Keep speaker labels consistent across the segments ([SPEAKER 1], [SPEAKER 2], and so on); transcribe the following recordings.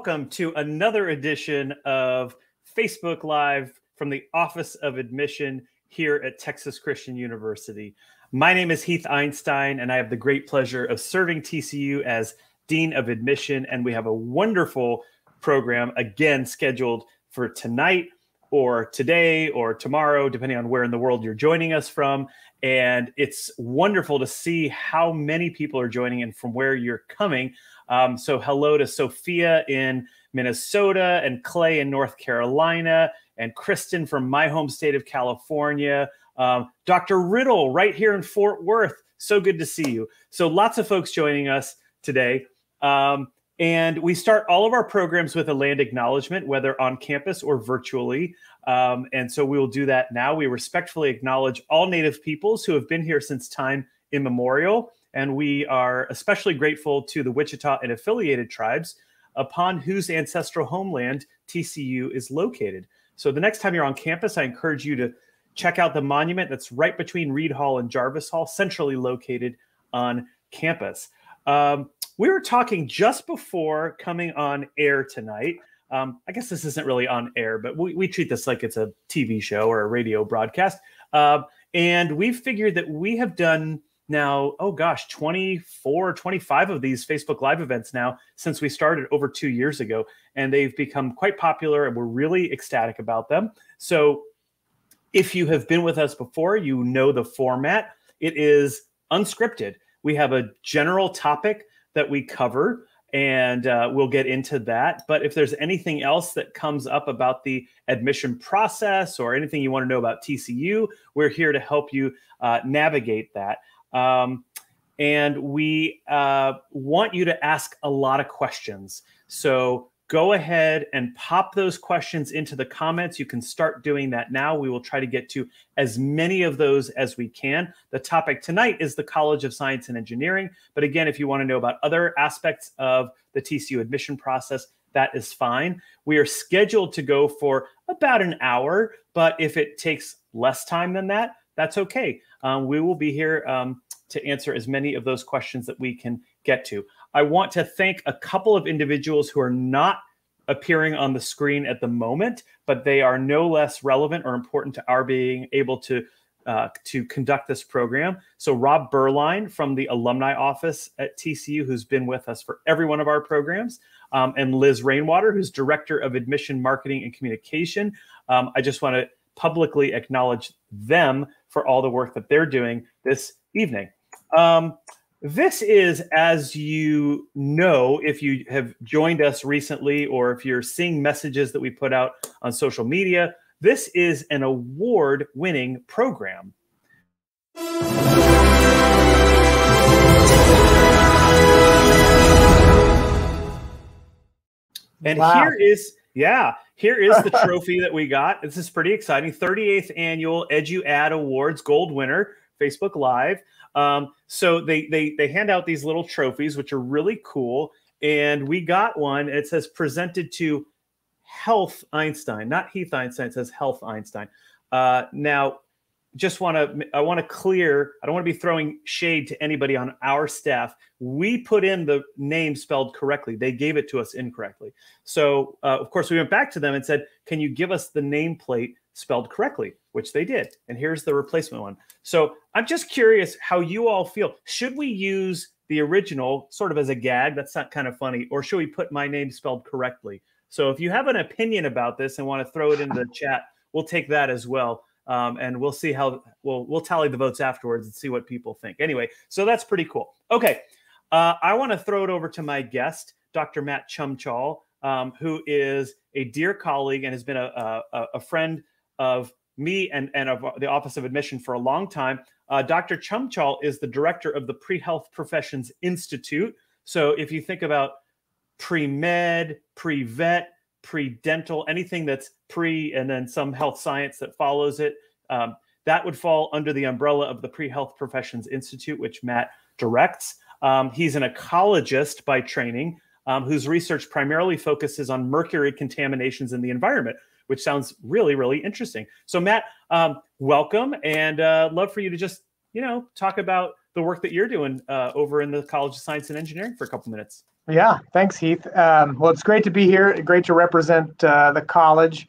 [SPEAKER 1] Welcome to another edition of Facebook Live from the Office of Admission here at Texas Christian University. My name is Heath Einstein, and I have the great pleasure of serving TCU as Dean of Admission. And we have a wonderful program again scheduled for tonight or today or tomorrow, depending on where in the world you're joining us from. And it's wonderful to see how many people are joining and from where you're coming. Um, so, hello to Sophia in Minnesota and Clay in North Carolina and Kristen from my home state of California. Um, Dr. Riddle right here in Fort Worth. So good to see you. So, lots of folks joining us today. Um, and we start all of our programs with a land acknowledgement, whether on campus or virtually. Um, and so we will do that now. We respectfully acknowledge all Native peoples who have been here since time immemorial and we are especially grateful to the Wichita and affiliated tribes upon whose ancestral homeland TCU is located. So the next time you're on campus, I encourage you to check out the monument that's right between Reed Hall and Jarvis Hall, centrally located on campus. Um, we were talking just before coming on air tonight. Um, I guess this isn't really on air, but we, we, treat this like it's a TV show or a radio broadcast. Uh, and we figured that we have done now, oh gosh, 24, 25 of these Facebook Live events now since we started over two years ago. And they've become quite popular and we're really ecstatic about them. So if you have been with us before, you know the format. It is unscripted. We have a general topic that we cover and uh, we'll get into that. But if there's anything else that comes up about the admission process or anything you want to know about TCU, we're here to help you uh, navigate that. Um, and we uh, want you to ask a lot of questions. So go ahead and pop those questions into the comments. You can start doing that now. We will try to get to as many of those as we can. The topic tonight is the College of Science and Engineering. But again, if you want to know about other aspects of the TCU admission process, that is fine. We are scheduled to go for about an hour, but if it takes less time than that, that's okay. Um, we will be here um, to answer as many of those questions that we can get to. I want to thank a couple of individuals who are not appearing on the screen at the moment, but they are no less relevant or important to our being able to uh, to conduct this program. So Rob Berline from the alumni office at TCU, who's been with us for every one of our programs, um, and Liz Rainwater, who's director of admission marketing and communication. Um, I just want to publicly acknowledge them for all the work that they're doing this evening. Um, this is, as you know, if you have joined us recently or if you're seeing messages that we put out on social media, this is an award winning program. And wow. here is, yeah, here is the trophy that we got. This is pretty exciting. 38th annual EduAd Awards Gold winner, Facebook Live. Um, so they they they hand out these little trophies, which are really cool. And we got one. It says presented to Health Einstein, not Heath Einstein. It says Health Einstein. Uh, now just want to i want to clear i don't want to be throwing shade to anybody on our staff. We put in the name spelled correctly. They gave it to us incorrectly. So uh, of course we went back to them and said can you give us the nameplate spelled correctly? Which they did and here's the replacement one. So i'm just curious how you all feel. Should we use the original sort of as a gag? That's not kind of funny. Or should we put my name spelled correctly? So if you have an opinion about this and want to throw it in the chat we'll take that as well um, and we'll see how we'll we'll tally the votes afterwards and see what people think. Anyway, so that's pretty cool. Okay, uh, I want to throw it over to my guest, Dr. Matt Chumchal, um, who is a dear colleague and has been a, a, a friend of me and, and of the Office of Admission for a long time. Uh, Dr. Chumchal is the director of the Pre Health Professions Institute. So if you think about pre med, pre vet, pre-dental, anything that's pre and then some health science that follows it. Um, that would fall under the umbrella of the Pre-Health Professions Institute, which Matt directs. Um, he's an ecologist by training, um, whose research primarily focuses on mercury contaminations in the environment, which sounds really, really interesting. So, Matt, um, welcome, and uh, love for you to just you know talk about the work that you're doing uh, over in the College of Science and Engineering for a couple minutes.
[SPEAKER 2] Yeah, thanks, Heath. Um, well, it's great to be here. Great to represent uh, the college.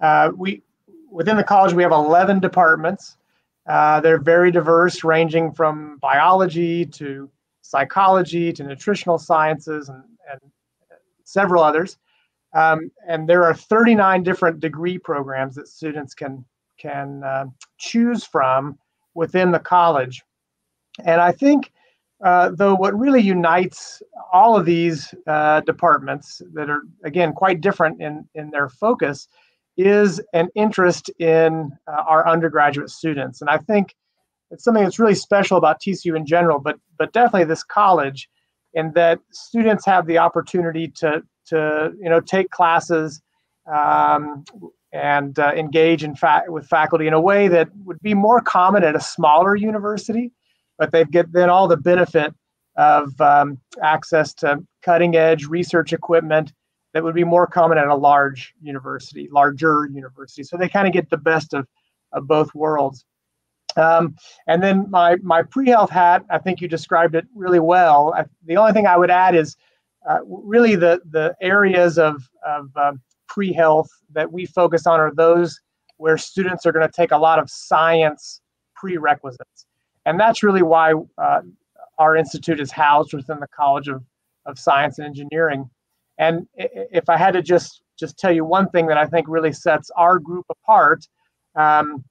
[SPEAKER 2] Uh, we within the college we have 11 departments. Uh, they're very diverse, ranging from biology to psychology to nutritional sciences and, and several others. Um, and there are 39 different degree programs that students can can uh, choose from within the college. And I think, uh, though, what really unites all of these uh, departments that are again quite different in in their focus is an interest in uh, our undergraduate students. And I think it's something that's really special about TCU in general, but but definitely this college, in that students have the opportunity to to you know take classes um, and uh, engage in fact with faculty in a way that would be more common at a smaller university, but they get then all the benefit of um, access to cutting edge research equipment that would be more common at a large university, larger university. So they kind of get the best of, of both worlds. Um, and then my my pre-health hat, I think you described it really well. I, the only thing I would add is uh, really the the areas of of um, pre-health that we focus on are those where students are going to take a lot of science prerequisites, and that's really why uh, our institute is housed within the College of of Science and Engineering. And if I had to just just tell you one thing that I think really sets our group apart, um,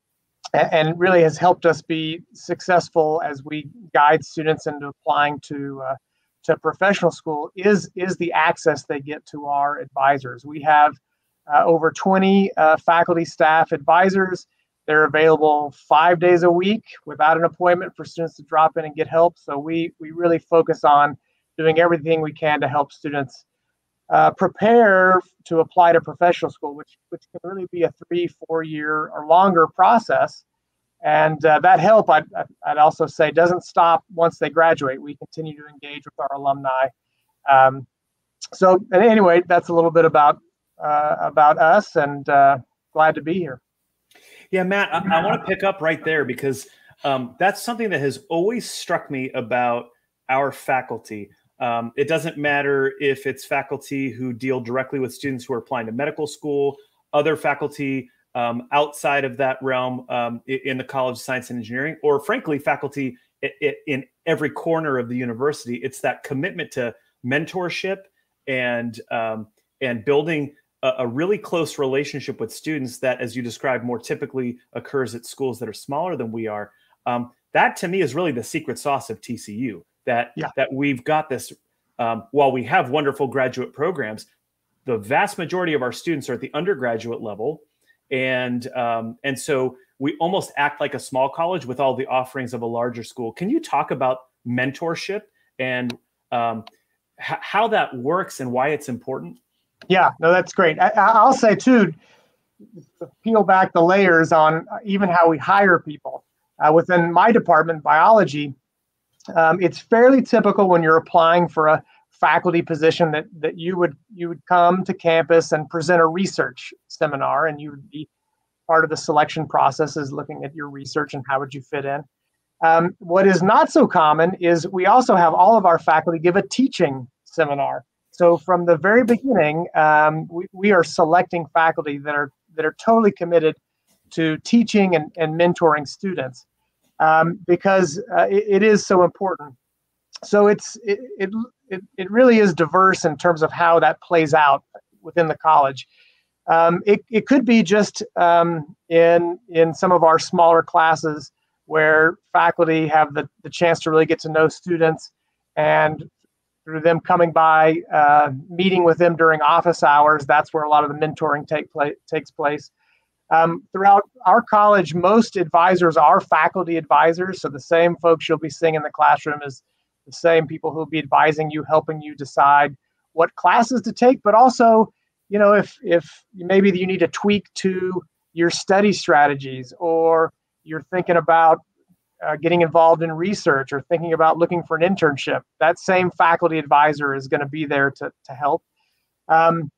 [SPEAKER 2] and really has helped us be successful as we guide students into applying to uh, to professional school, is is the access they get to our advisors. We have uh, over 20 uh, faculty staff advisors. They're available five days a week without an appointment for students to drop in and get help. So we we really focus on doing everything we can to help students uh, prepare to apply to professional school, which which can really be a three, four year or longer process. And uh, that help, I'd, I'd also say, doesn't stop once they graduate. We continue to engage with our alumni. Um, so anyway, that's a little bit about uh, about us, and uh, glad to be here.
[SPEAKER 1] Yeah, Matt, I, I want to pick up right there because um, that's something that has always struck me about our faculty. Um, it doesn't matter if it's faculty who deal directly with students who are applying to medical school, other faculty um, outside of that realm um, in the College of Science and Engineering, or frankly, faculty in every corner of the university. It's that commitment to mentorship and um, and building a, a, really close relationship with students that, as you described, more typically occurs at schools that are smaller than we are. Um, that to me is really the secret sauce of TCU that yeah. that we've got this. Um, while we have wonderful graduate programs, the vast majority of our students are at the undergraduate level, and um, and so we almost act like a small college with all the offerings of a larger school. Can you talk about mentorship and um, h- how that works and why it's important?
[SPEAKER 2] Yeah, no, that's great. I, will say too, peel back the layers on even how we hire people. Uh, within my department, biology, um, it's fairly typical when you're applying for a faculty position that that you would you would come to campus and present a research seminar, and you would be part of the selection process is looking at your research and how would you fit in. Um, what is not so common is we also have all of our faculty give a teaching seminar. So from the very beginning, um, we, we are selecting faculty that are that are totally committed to teaching and, and mentoring students um, because uh, it, it is so important. So it's it, it it really is diverse in terms of how that plays out within the college. Um, it, it could be just um, in in some of our smaller classes where faculty have the, the chance to really get to know students and through them coming by uh, meeting with them during office hours. That's where a lot of the mentoring take place takes place. Um, throughout our college, most advisors are faculty advisors. So the same folks you'll be seeing in the classroom is the same people who'll be advising you, helping you decide what classes to take, but also, you know, if if maybe you need a tweak to your study strategies or you're thinking about uh, getting involved in research or thinking about looking for an internship, that same faculty advisor is going to be there to, to help. Um,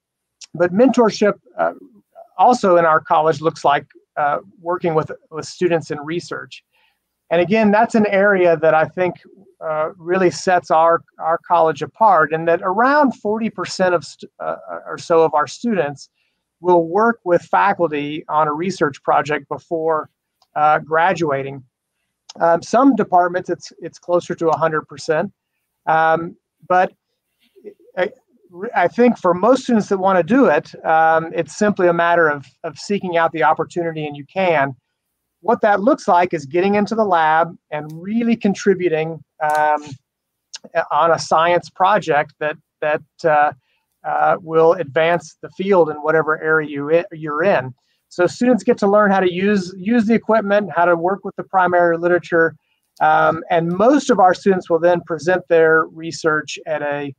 [SPEAKER 2] but mentorship uh, also in our college looks like uh, working with, with students in research. And again, that's an area that I think uh, really sets our, our college apart, and that around 40% of st- uh, or so of our students will work with faculty on a research project before uh, graduating. Um, some departments, it's it's closer to 100%, um, but I, I, think for most students that want to do it, um, it's simply a matter of of seeking out the opportunity, and you can what that looks like is getting into the lab and really contributing um, on a science project that that uh, uh, will advance the field in whatever area you you're in. So students get to learn how to use use the equipment, how to work with the primary literature, um, and most of our students will then present their research at a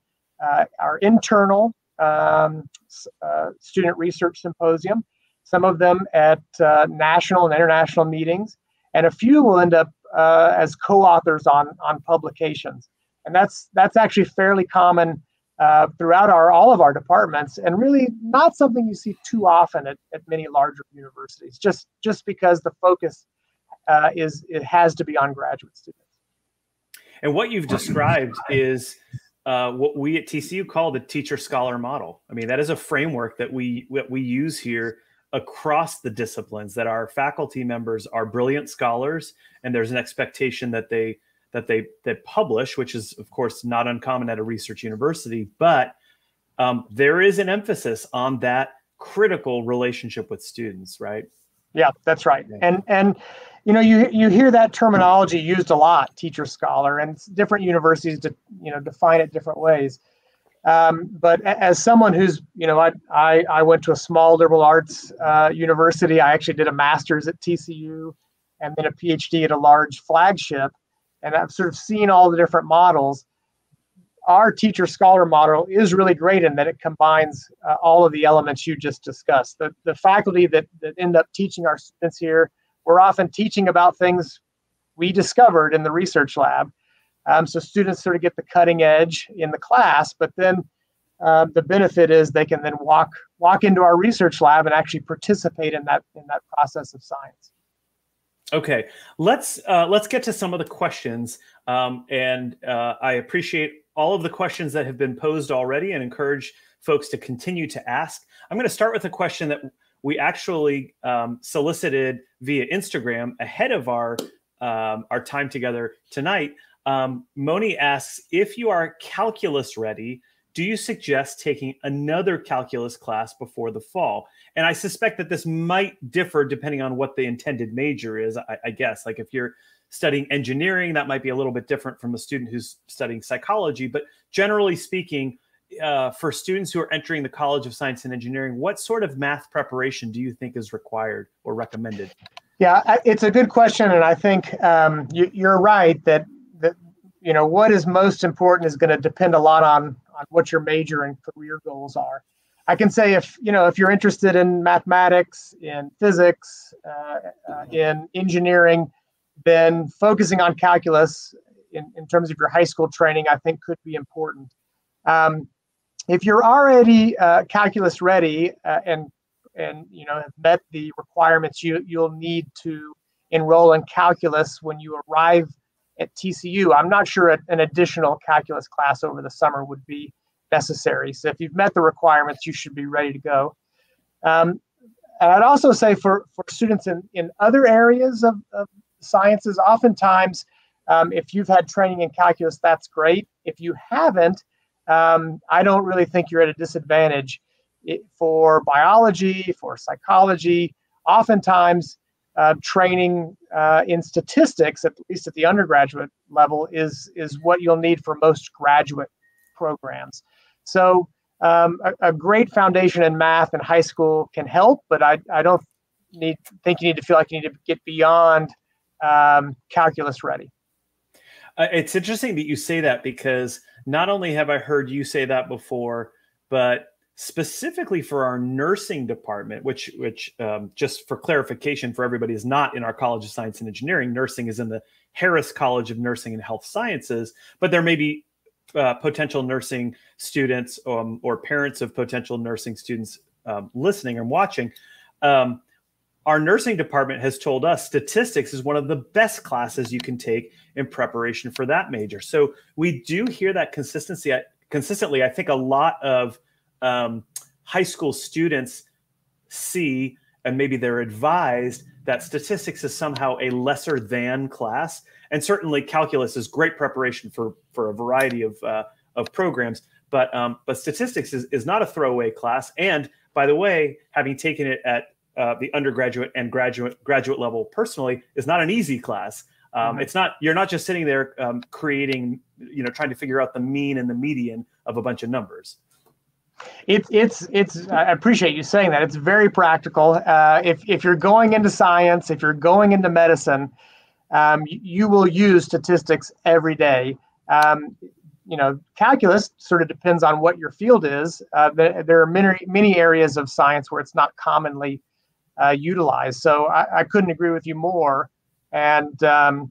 [SPEAKER 2] uh, our internal um, uh, student research symposium some of them at uh, national and international meetings, and a few will end up uh, as co-authors on on publications. And that's that's actually fairly common uh, throughout our all of our departments, and really not something you see too often at, at many larger universities. Just just because the focus uh, is it has to be on graduate students.
[SPEAKER 1] And what you've described is uh, what we at TCU call the teacher scholar model. I mean, that is a framework that we that we use here across the disciplines that our faculty members are brilliant scholars and there's an expectation that they that they that publish which is of course not uncommon at a research university but um, there is an emphasis on that critical relationship with students right
[SPEAKER 2] yeah that's right and and you know you you hear that terminology used a lot teacher scholar and different universities to you know define it different ways um, but as someone who's, you know, I, I, I went to a small liberal arts uh, university. I actually did a master's at TCU and then a PhD at a large flagship. And I've sort of seen all the different models. Our teacher scholar model is really great in that it combines uh, all of the elements you just discussed. The, the faculty that, that end up teaching our students here, we're often teaching about things we discovered in the research lab um, so students sort of get the cutting edge in the class, but then uh, the benefit is they can then walk walk into our research lab and actually participate in that in that process of science.
[SPEAKER 1] Okay, let's uh, let's get to some of the questions, um, and uh, I appreciate all of the questions that have been posed already, and encourage folks to continue to ask. I'm going to start with a question that we actually um, solicited via Instagram ahead of our um, our time together tonight. Um, Moni asks if you are calculus ready, do you suggest taking another calculus class before the fall? And I suspect that this might differ depending on what the intended major is. I, I guess, like if you're studying engineering, that might be a little bit different from a student who's studying psychology. But generally speaking, uh, for students who are entering the College of Science and Engineering, what sort of math preparation do you think is required or recommended?
[SPEAKER 2] Yeah, it's a good question, and I think um, you, are right that you know what is most important is going to depend a lot on on what your major and career goals are. I can say if you know if you're interested in mathematics in physics uh, uh, in engineering then focusing on calculus in, in terms of your high school training i think could be important. Um, if you're already uh, calculus ready uh, and and you know have met the requirements you you'll need to enroll in calculus when you arrive at TCU. I'm not sure an additional calculus class over the summer would be necessary. So if you've met the requirements, you should be ready to go. Um, and I'd also say for, for students in, in other areas of, of sciences, oftentimes, um, if you've had training in calculus, that's great. If you haven't, um, I don't really think you're at a disadvantage it, for biology, for psychology. Oftentimes, uh, training uh, in statistics, at least at the undergraduate level, is is what you'll need for most graduate programs. So um, a, a, great foundation in math in high school can help, but I, I don't need think you need to feel like you need to get beyond um, calculus ready.
[SPEAKER 1] Uh, it's interesting that you say that because not only have I heard you say that before, but specifically for our nursing department, which which um, just for clarification for everybody is not in our College of Science and Engineering. Nursing is in the Harris College of Nursing and Health Sciences, but there may be uh, potential nursing students um, or parents of potential nursing students um, listening and watching. Um, our nursing department has told us statistics is one of the best classes you can take in preparation for that major. So we do hear that consistency consistently. I think a lot of um, high school students see and maybe they're advised that statistics is somehow a lesser than class. And certainly calculus is great preparation for for a variety of uh, of programs but um, but statistics is, is not a throwaway class. And by the way having taken it at uh, the undergraduate and graduate graduate level personally is not an easy class. Um, mm-hmm. it's not you're not just sitting there um, creating you know trying to figure out the mean and the median of a bunch of numbers
[SPEAKER 2] it's it's it's. I appreciate you saying that. It's very practical. Uh, if if you're going into science, if you're going into medicine, um, you, you, will use statistics every day. Um, you know, calculus sort of depends on what your field is. Uh, there are many many areas of science where it's not commonly uh, utilized. So I, I, couldn't agree with you more. And um,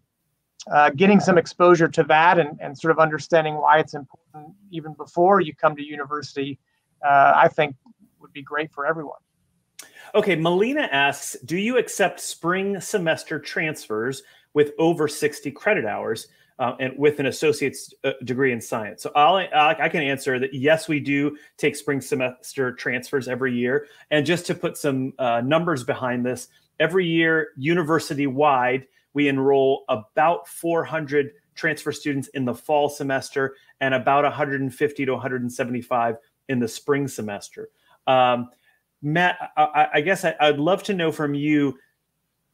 [SPEAKER 2] uh, getting some exposure to that and, and sort of understanding why it's important even before you come to university uh, I think would be great for everyone.
[SPEAKER 1] Okay, Melina asks, do you accept spring semester transfers with over 60 credit hours uh, and with an associate's uh, degree in science? So I'll, I can answer that yes, we do take spring semester transfers every year. And just to put some uh, numbers behind this, every year, university wide, we enroll about 400 transfer students in the fall semester and about 150 to 175 in the spring semester. Um, Matt, I, I guess I, would love to know from you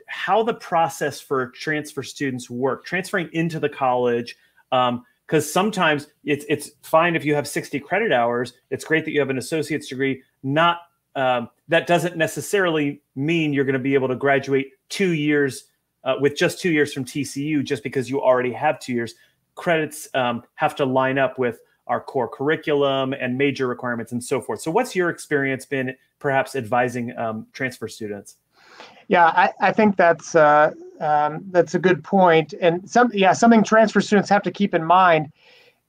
[SPEAKER 1] how the process for transfer students work, transferring into the college. Um, because sometimes it's it's fine if you have 60 credit hours. It's great that you have an associate's degree. Not um, that doesn't necessarily mean you're going to be able to graduate two years uh, with just two years from TCU just because you already have two years. Credits um, have to line up with our core curriculum and major requirements and so forth. So, what's your experience been perhaps advising um, transfer students?
[SPEAKER 2] Yeah, I, I think that's uh, um, that's a good point. And some yeah, something transfer students have to keep in mind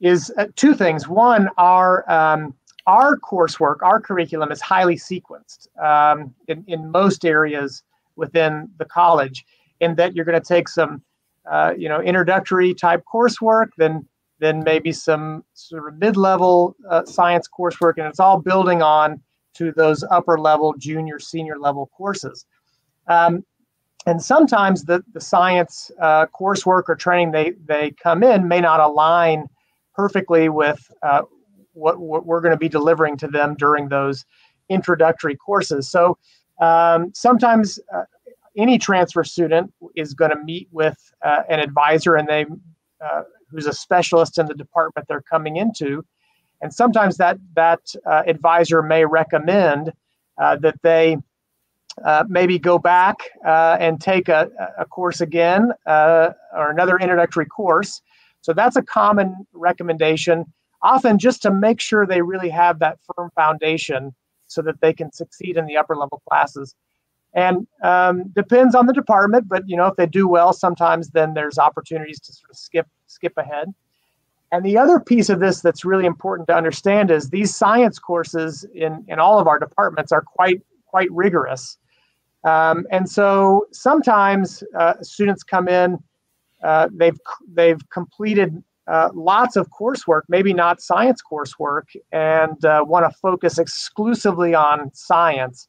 [SPEAKER 2] is uh, two things. One, our um, our coursework, our curriculum is highly sequenced um, in in most areas within the college. In that you're going to take some uh, you know introductory type coursework, then then maybe some sort of mid-level uh, science coursework, and it's all building on to those upper level, junior, senior level courses. Um, and sometimes the, the science uh, coursework or training they, they come in may not align perfectly with uh, what, what we're going to be delivering to them during those introductory courses. So um, sometimes uh, any transfer student is going to meet with uh, an advisor and they uh, who's a specialist in the department they're coming into. And sometimes that, that uh, advisor may recommend uh, that they uh, maybe go back uh, and take a, a course again uh, or another introductory course. So that's a common recommendation, often just to make sure they really have that firm foundation so that they can succeed in the upper level classes and um, depends on the department but you know if they do well sometimes then there's opportunities to sort of skip skip ahead and the other piece of this that's really important to understand is these science courses in in all of our departments are quite quite rigorous um, and so sometimes uh, students come in uh, they've they've completed uh, lots of coursework, maybe not science coursework, and uh, want to focus exclusively on science.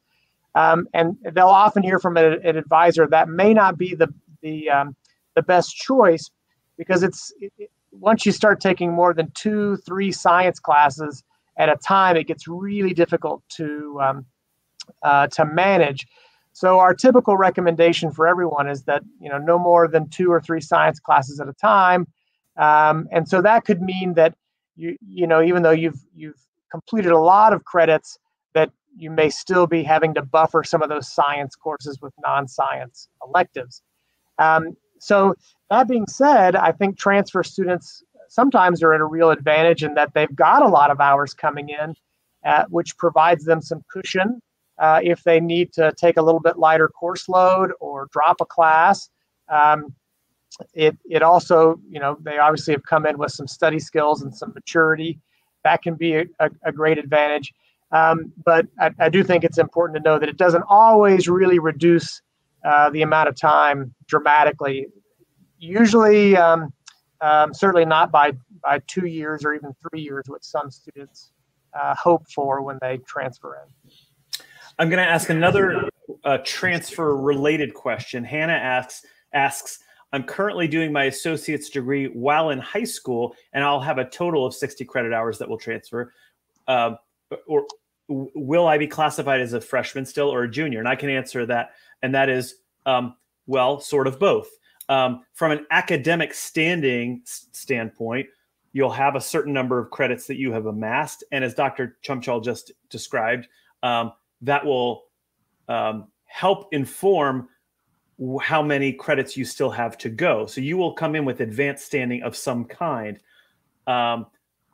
[SPEAKER 2] Um, and they'll often hear from an, an, advisor that may not be the the um, the best choice because it's it, once you start taking more than two, three science classes at a time, it gets really difficult to um, uh, to manage. So our typical recommendation for everyone is that you know no more than two or three science classes at a time, um, and so that could mean that you you know even though you've you've completed a lot of credits you may still be having to buffer some of those science courses with non-science electives. Um, so that being said, I think transfer students sometimes are at a real advantage in that they've got a lot of hours coming in, uh, which provides them some cushion uh, if they need to take a little bit lighter course load or drop a class. Um, it, it also, you know, they obviously have come in with some study skills and some maturity. That can be a, a, a great advantage. Um, but I, I, do think it's important to know that it doesn't always really reduce uh, the amount of time dramatically. Usually, um, um, certainly not by, by two years or even three years, which some students uh, hope for when they transfer in.
[SPEAKER 1] I'm going to ask another uh, transfer related question. Hannah asks, asks, I'm currently doing my associate's degree while in high school, and I'll have a total of 60 credit hours that will transfer. Uh, or will I be classified as a freshman still or a junior? And I can answer that. And that is, um, well, sort of both. Um, from an academic standing standpoint, you'll have a certain number of credits that you have amassed. And as Dr. Chumchal just described, um, that will um, help inform how many credits you still have to go. So you will come in with advanced standing of some kind. Um,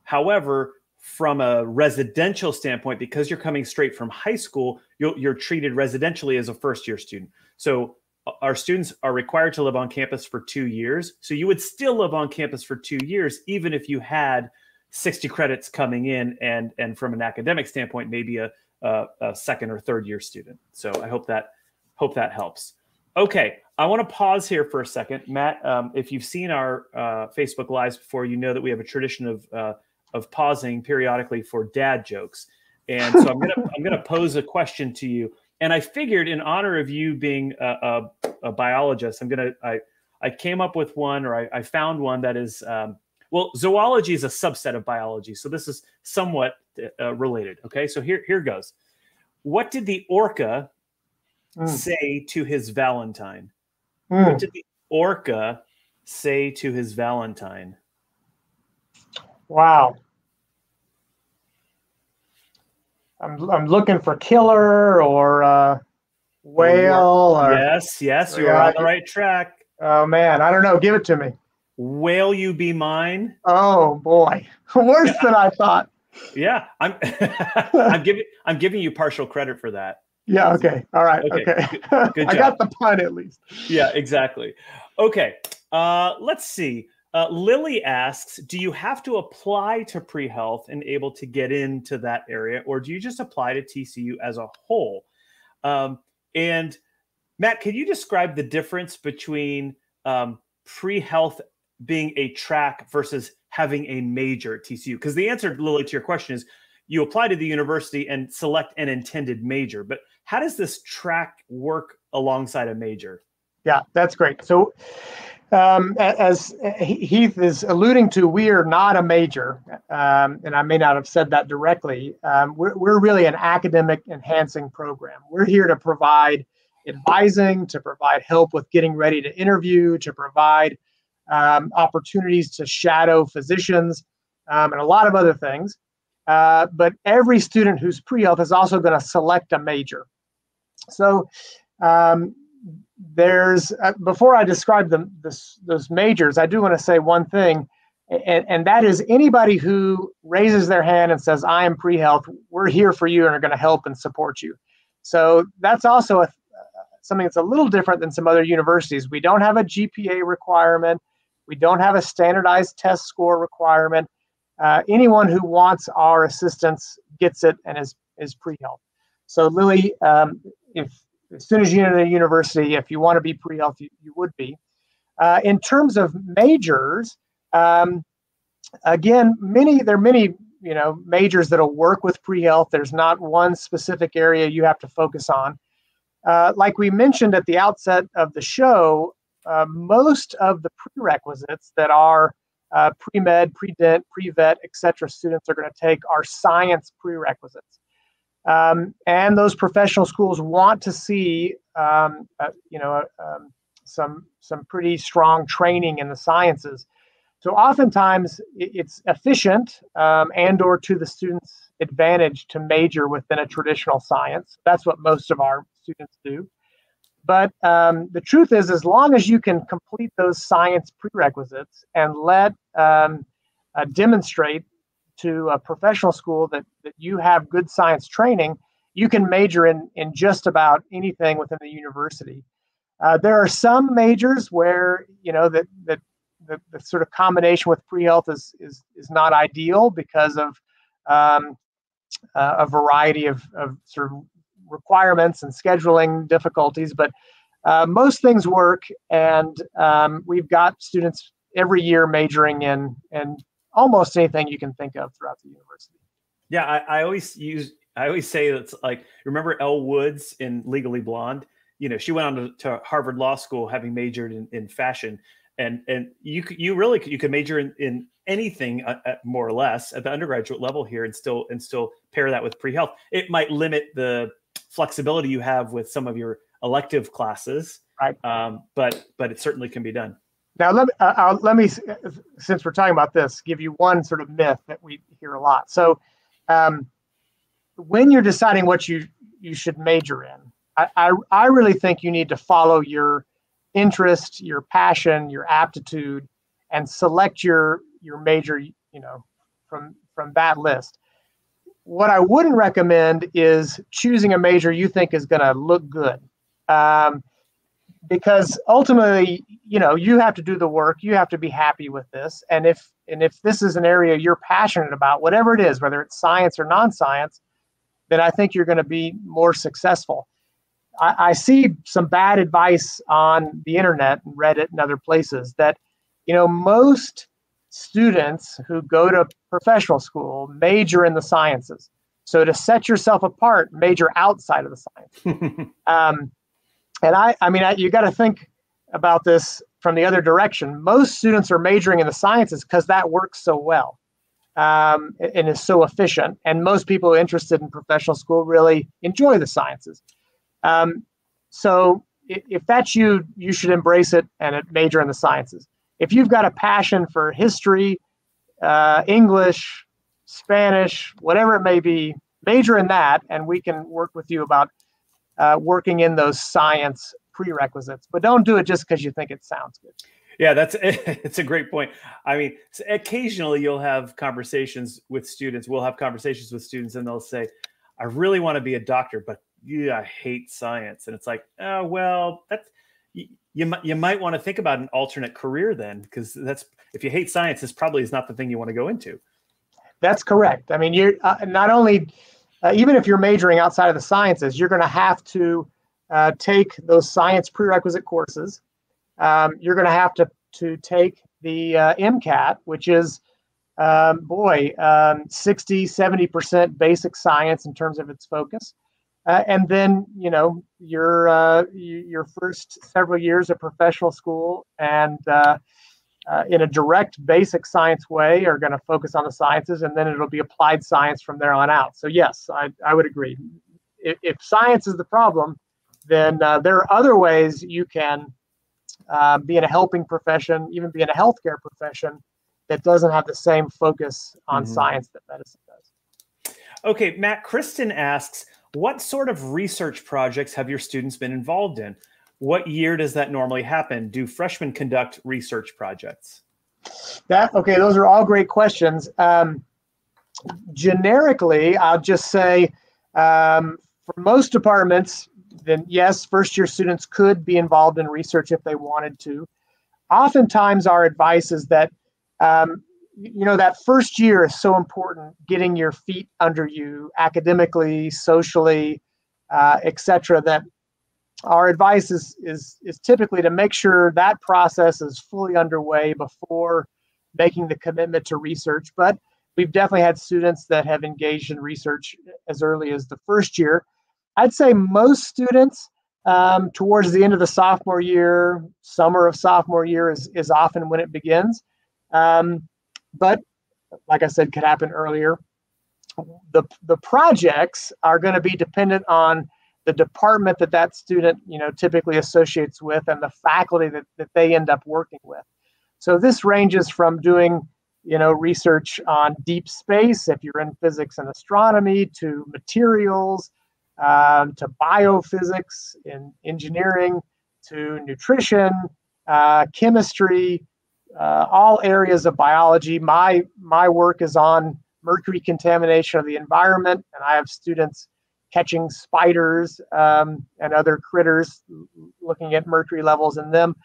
[SPEAKER 1] however, from a residential standpoint, because you're coming straight from high school, you are treated residentially as a first year student. So uh, our students are required to live on campus for two years. So you would still live on campus for two years, even if you had 60 credits coming in and, and from an academic standpoint, maybe a, a, a second or third year student. So I hope that hope that helps. Okay, I want to pause here for a second, Matt. Um, if you've seen our uh, Facebook lives before, you know that we have a tradition of uh, of pausing periodically for dad jokes, and so I'm gonna I'm gonna pose a question to you. And I figured, in honor of you being a, a, a biologist, I'm gonna I I came up with one, or I, I found one that is um, well, zoology is a subset of biology, so this is somewhat uh, related. Okay, so here here goes. What did the orca mm. say to his Valentine? Mm. What did the orca say to his Valentine?
[SPEAKER 2] Wow. I'm I'm looking for killer or uh, whale. Or,
[SPEAKER 1] yes, yes, you're on the right track.
[SPEAKER 2] Oh man, I don't know. Give it to me.
[SPEAKER 1] Will you be mine?
[SPEAKER 2] Oh boy, worse than I thought.
[SPEAKER 1] Yeah, I'm. I'm giving. I'm giving you partial credit for that.
[SPEAKER 2] Yeah. Okay. All right. Okay. okay. Good, good I got the pun at least.
[SPEAKER 1] Yeah. Exactly. Okay. Uh, let's see. Uh, Lily asks, do you have to apply to pre-health and able to get into that area, or do you just apply to TCU as a whole? Um, and Matt, can you describe the difference between um, pre-health being a track versus having a major at TCU? Because the answer, Lily, to your question is you apply to the university and select an intended major. But how does this track work alongside a major?
[SPEAKER 2] Yeah, that's great. So um, as Heath is alluding to, we are not a major, um, and I may not have said that directly. Um, we're, we're really an academic enhancing program. We're here to provide advising, to provide help with getting ready to interview, to provide um, opportunities to shadow physicians, um, and a lot of other things. Uh, but every student who's pre-health is also going to select a major. So um, there's uh, before I describe them this, those majors, I do want to say one thing, and, and that is anybody who raises their hand and says, "I am pre-health," we're here for you and are going to help and support you. So that's also a, uh, something that's a little different than some other universities. We don't have a GPA requirement. We don't have a standardized test score requirement. Uh, anyone who wants our assistance gets it and is is pre-health. So Lily, um, if as soon as you enter the university, if you want to be pre-health, you, you would be. Uh, in terms of majors, um, again, many there are many you know majors that'll work with pre-health. There's not one specific area you have to focus on. Uh, like we mentioned at the outset of the show, uh, most of the prerequisites that are uh, pre-med, pre-dent, pre-vet, etc. students are going to take are science prerequisites. Um, and those professional schools want to see, um, uh, you know, um, some some pretty strong training in the sciences. So oftentimes it's efficient um, and or to the student's advantage to major within a traditional science. That's what most of our students do. But um, the truth is, as long as you can complete those science prerequisites and let um, uh, demonstrate to a professional school that, that you have good science training, you can major in, in just about anything within the university. Uh, there are some majors where you know that that the, the sort of combination with pre-health is is is not ideal because of um, uh, a variety of, of sort of requirements and scheduling difficulties. But uh, most things work, and um, we've got students every year majoring in in almost anything you can think of throughout the university.
[SPEAKER 1] Yeah, I, I always use I always say it's like remember Elle Woods in Legally Blonde. You know, she went on to, to Harvard Law School having majored in, in fashion, and and you you really you can major in, in anything uh, uh, more or less at the undergraduate level here and still and still pair that with pre-health. It might limit the flexibility you have with some of your elective classes,
[SPEAKER 2] right?
[SPEAKER 1] Um, but but it certainly can be done.
[SPEAKER 2] Now let me uh, let me since we're talking about this, give you one sort of myth that we hear a lot. So. Um, when you're deciding what you you should major in, I, I, I really think you need to follow your interest, your passion, your aptitude, and select your your major. You know, from from that list. What I wouldn't recommend is choosing a major you think is going to look good, um, because ultimately, you know, you have to do the work. You have to be happy with this, and if and if this is an area you're passionate about, whatever it is, whether it's science or non-science, then I think you're going to be more successful. I, I, see some bad advice on the internet and Reddit and other places that, you know, most students who go to professional school major in the sciences. So to set yourself apart, major outside of the science. um, and I, I mean, I, you got to think about this from the other direction. Most students are majoring in the sciences because that works so well um, and is so efficient. And most people interested in professional school really enjoy the sciences. Um, so if that's you, you should embrace it and major in the sciences. If you've got a passion for history, uh, English, Spanish, whatever it may be, major in that, and we can work with you about uh, working in those science prerequisites. But don't do it just because you think it sounds good.
[SPEAKER 1] Yeah, that's it's a great point. I mean, occasionally you'll have conversations with students. We'll have conversations with students, and they'll say, "I really want to be a doctor, but yeah, I hate science." And it's like, oh well, that's you, you might you might want to think about an alternate career then, because that's if you hate science, this probably is not the thing you want to go into.
[SPEAKER 2] That's correct. I mean, you're uh, not only uh, even if you're majoring outside of the sciences, you're going to have to uh, take those science prerequisite courses um, you're going to have to to take the uh, MCAT, which is um, boy, um, 60, 70% basic science in terms of its focus. Uh, and then, you know, your uh, your first several years of professional school and uh, uh, in a direct basic science way are going to focus on the sciences, and then it'll be applied science from there on out. So yes, I, I would agree. If, if science is the problem, then uh, there are other ways you can uh, be in a helping profession, even be in a healthcare profession that doesn't have the same focus on mm-hmm. science that medicine does.
[SPEAKER 1] Okay, Matt, Kristen asks, what sort of research projects have your students been involved in? What year does that normally happen? Do freshmen conduct research projects?
[SPEAKER 2] That okay, those are all great questions. Um, generically, I'll just say um, for most departments, then yes, first year students could be involved in research if they wanted to. Oftentimes, our advice is that, um, you know, that first year is so important, getting your feet under you academically, socially, uh, etc. That our advice is, is, is typically to make sure that process is fully underway before making the commitment to research. But we've definitely had students that have engaged in research as early as the first year. I'd say most students um, towards the end of the sophomore year, summer of sophomore year is, is often when it begins. Um, but like I said, could happen earlier. The, the projects are going to be dependent on the department that that student you know typically associates with and the faculty that, that they end up working with so this ranges from doing you know research on deep space if you're in physics and astronomy to materials um, to biophysics in engineering to nutrition, uh, chemistry, uh, all areas of biology. My my work is on mercury contamination of the environment, and I have students catching spiders um, and other critters, looking at mercury levels in them.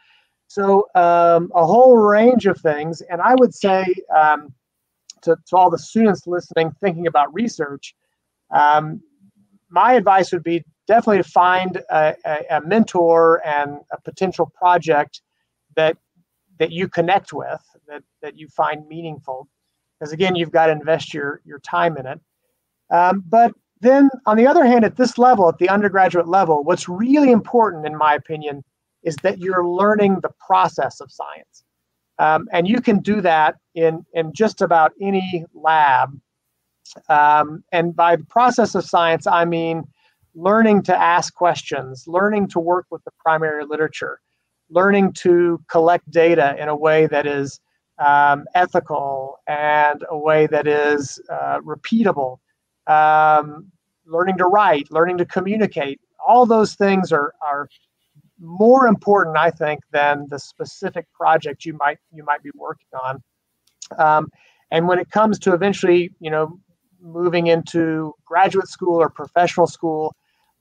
[SPEAKER 2] So um, a whole range of things, and I would say um, to, to all the students listening, thinking about research, um, my advice would be definitely to find a, a, a, mentor and a potential project that that you connect with, that, that you find meaningful. Because again, you've got to invest your, your time in it. Um, but then on the other hand, at this level, at the undergraduate level, what's really important, in my opinion, is that you're learning the process of science. Um, and you can do that in, in just about any lab. Um, and by the process of science, I mean learning to ask questions, learning to work with the primary literature, learning to collect data in a way that is um, ethical and a way that is uh, repeatable, um, learning to write, learning to communicate. All those things are, are more important, I think, than the specific project you might you might be working on. Um, and when it comes to eventually, you know, moving into graduate school or professional school,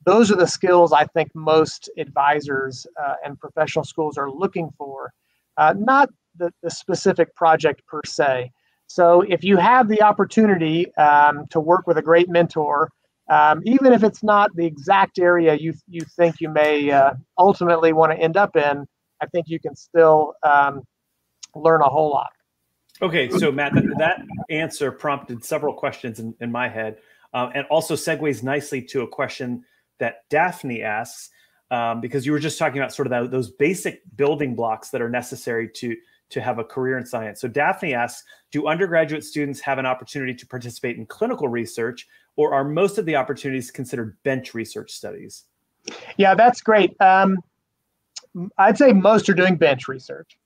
[SPEAKER 2] those are the skills I think most advisors uh, and professional schools are looking for, uh, not the, the, specific project per se. So if you have the opportunity um, to work with a great mentor, um, even if it's not the exact area you, you think you may uh, ultimately want to end up in, I think you can still um, learn a whole lot.
[SPEAKER 1] Okay, so Matt, that, that answer prompted several questions in, in my head, um, and also segues nicely to a question that Daphne asks, um, because you were just talking about sort of that, those basic building blocks that are necessary to to have a career in science. So Daphne asks, do undergraduate students have an opportunity to participate in clinical research, or are most of the opportunities considered bench research studies?
[SPEAKER 2] Yeah, that's great. Um, I'd say most are doing bench research,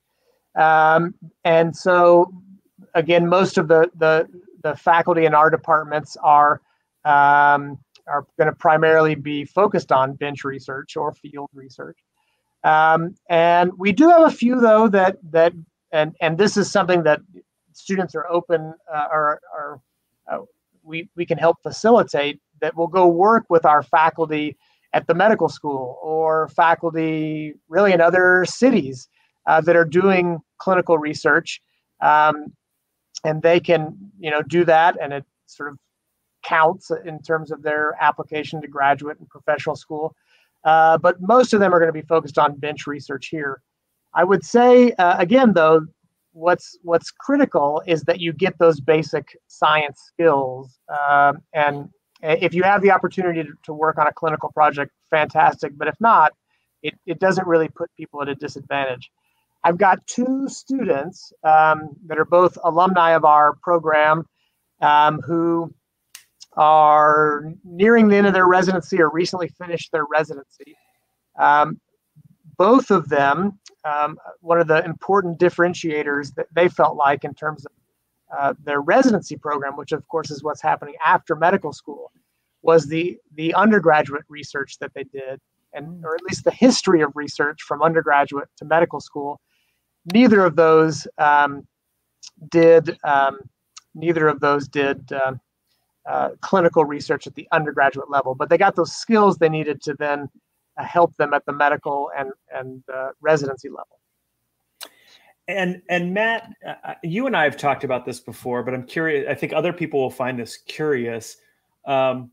[SPEAKER 2] um, and so again, most of the the the faculty in our departments are um, are going to primarily be focused on bench research or field research. Um, and we do have a few though that that and and this is something that students are open uh, are or uh, we we can help facilitate that will go work with our faculty at the medical school or faculty really in other cities uh, that are doing clinical research um, and they can you know do that and it sort of counts in terms of their application to graduate and professional school. Uh, but most of them are going to be focused on bench research here. I would say uh, again, though, what's what's critical is that you get those basic science skills. Um, and if you have the opportunity to, to, work on a clinical project, fantastic. But if not, it, it doesn't really put people at a disadvantage. I've got two students um, that are both alumni of our program um, who are nearing the end of their residency or recently finished their residency. Um, both of them, um, one of the important differentiators that they felt like in terms of uh, their residency program, which of course is what's happening after medical school, was the the undergraduate research that they did, and or at least the history of research from undergraduate to medical school. Neither of those um, did. Um, neither of those did uh, uh, clinical research at the undergraduate level, but they got those skills they needed to then help them at the medical and and uh, residency level.
[SPEAKER 1] And and Matt, uh, uh, you and I have talked about this before, but I'm curious. I think other people will find this curious. Um,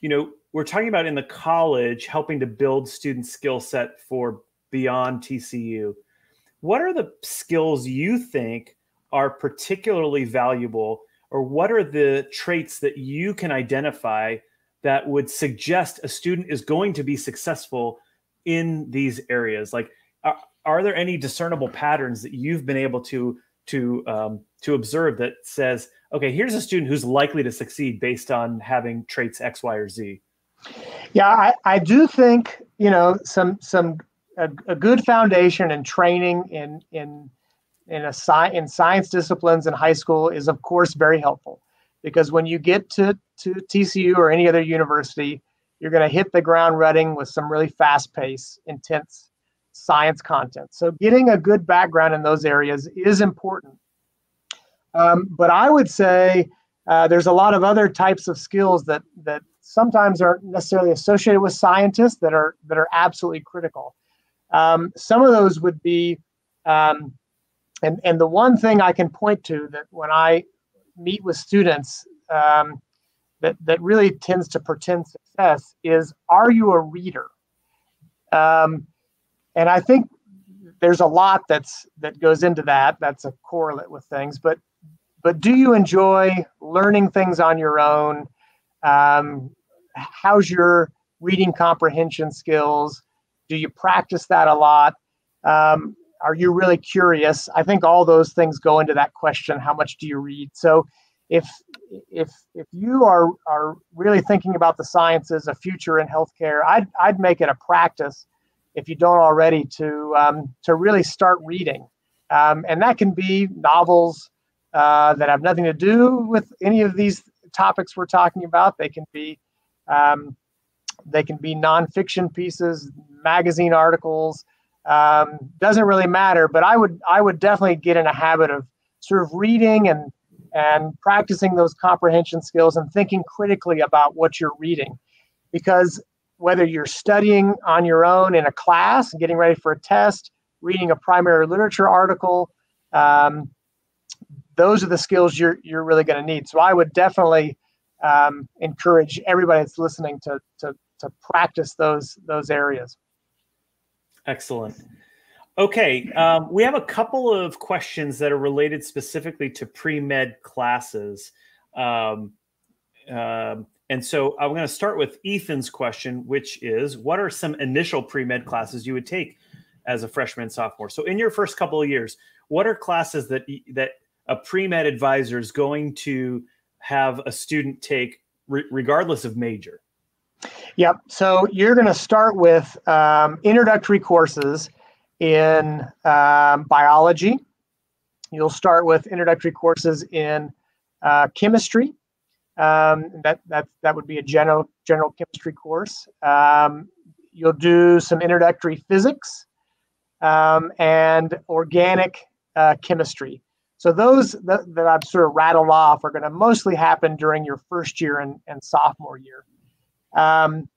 [SPEAKER 1] you know, we're talking about in the college helping to build student skill set for beyond TCU. What are the skills you think are particularly valuable or what are the traits that you can identify that would suggest a student is going to be successful in these areas. Like are, are there any discernible patterns that you've been able to to um, to observe that says okay here's a student who's likely to succeed based on having traits x y or z?
[SPEAKER 2] Yeah i, I do think you know some some a, a good foundation and training in in in a sci- in science disciplines in high school is of course very helpful because when you get to to TCU or any other university, you're going to hit the ground running with some really fast paced, intense science content. So getting a good background in those areas is important. Um, but I would say uh, there's a lot of other types of skills that that sometimes aren't necessarily associated with scientists that are that are absolutely critical. Um, some of those would be um, and and the one thing I can point to that when I meet with students, um, that, that really tends to portend success is are you a reader? Um, and I think there's a lot that's that goes into that. That's a correlate with things, but but do you enjoy learning things on your own? Um, how's your reading comprehension skills? Do you practice that a lot? Um, are you really curious? I think all those things go into that question. How much do you read? So if if if you are are really thinking about the sciences, a future in healthcare, I'd I'd make it a practice, if you don't already, to um, to really start reading, um, and that can be novels uh, that have nothing to do with any of these topics we're talking about. They can be um, they can be nonfiction pieces, magazine articles. Um, doesn't really matter, but I would I would definitely get in a habit of sort of reading and and practicing those comprehension skills and thinking critically about what you're reading. Because whether you're studying on your own in a class, getting ready for a test, reading a primary literature article, um, those are the skills you're you're really going to need. So I would definitely um, encourage everybody that's listening to to to practice those those areas.
[SPEAKER 1] Excellent. Okay, um, we have a couple of questions that are related specifically to pre med classes. Um, uh, and so I'm going to start with Ethan's question, which is What are some initial pre med classes you would take as a freshman sophomore? So, in your first couple of years, what are classes that, that a pre med advisor is going to have a student take re- regardless of major?
[SPEAKER 2] Yep. So, you're going to start with um, introductory courses in um, biology. You'll start with introductory courses in uh, chemistry. Um, that that that would be a general general chemistry course. Um, you'll do some introductory physics um, and organic uh, chemistry. So those that, that, I've sort of rattled off are going to mostly happen during your first year and, and sophomore year. Um,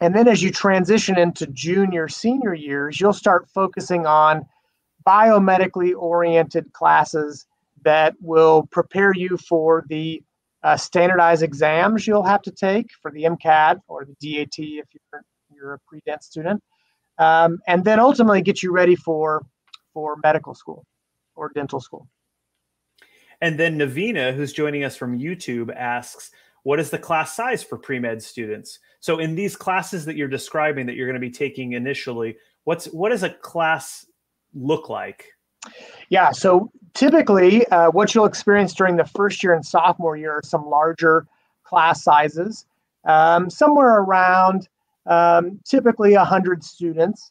[SPEAKER 2] and then as you transition into junior, senior years, you'll start focusing on biomedically oriented classes that will prepare you for the uh, standardized exams you'll have to take for the MCAT or the DAT if you're, you're a pre-dent student, um, and then ultimately get you ready for for medical school or dental school.
[SPEAKER 1] And then Navina, who's joining us from YouTube, asks, what is the class size for pre-med students? So in these classes that you're describing that you're going to be taking initially, what's what does a class look like?
[SPEAKER 2] Yeah, so typically uh, what you'll experience during the first year and sophomore year are some larger class sizes, um, somewhere around um, typically 100 students.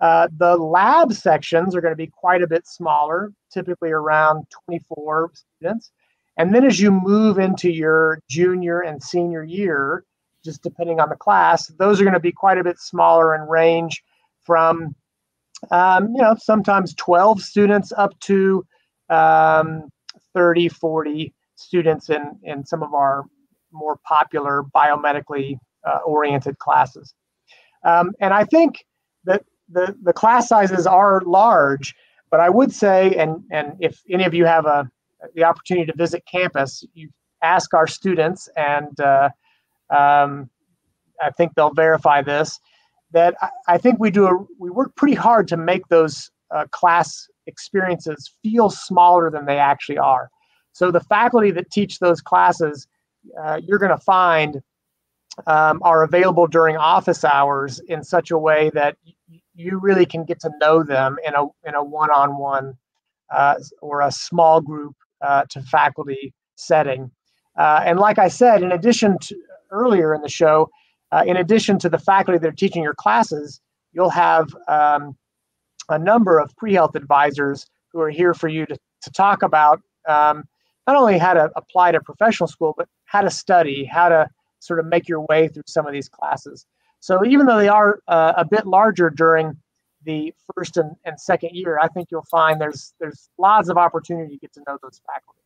[SPEAKER 2] Uh, the lab sections are going to be quite a bit smaller, typically around 24 students. And then as you move into your junior and senior year, just depending on the class, those are going to be quite a bit smaller and range from, um, you know, sometimes 12 students up to um, 30, 40 students in, in some of our more popular biomedically uh, oriented classes. Um, and I think that the, the class sizes are large, but I would say, and, and if any of you have a, the opportunity to visit campus, you ask our students, and uh, um, I think they'll verify this. That I, I, think we do a, we work pretty hard to make those uh, class experiences feel smaller than they actually are. So the faculty that teach those classes, uh, you're going to find um, are available during office hours in such a way that you really can get to know them in a in a one-on-one uh, or a small group uh, to faculty setting. Uh, and like I said, in addition to earlier in the show, uh, in addition to the faculty that are teaching your classes, you'll have um, a number of pre-health advisors who are here for you to, to talk about um, not only how to apply to professional school, but how to study, how to sort of make your way through some of these classes. So even though they are uh, a bit larger during the first and, and second year, I think you'll find there's there's lots of opportunity to get to know those faculty.